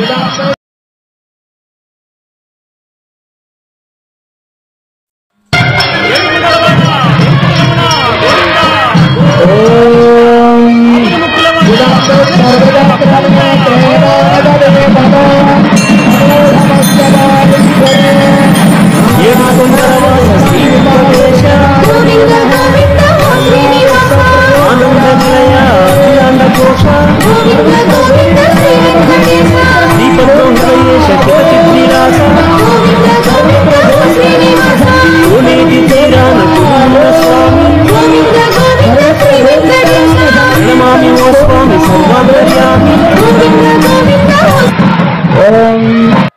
Without faith. Om.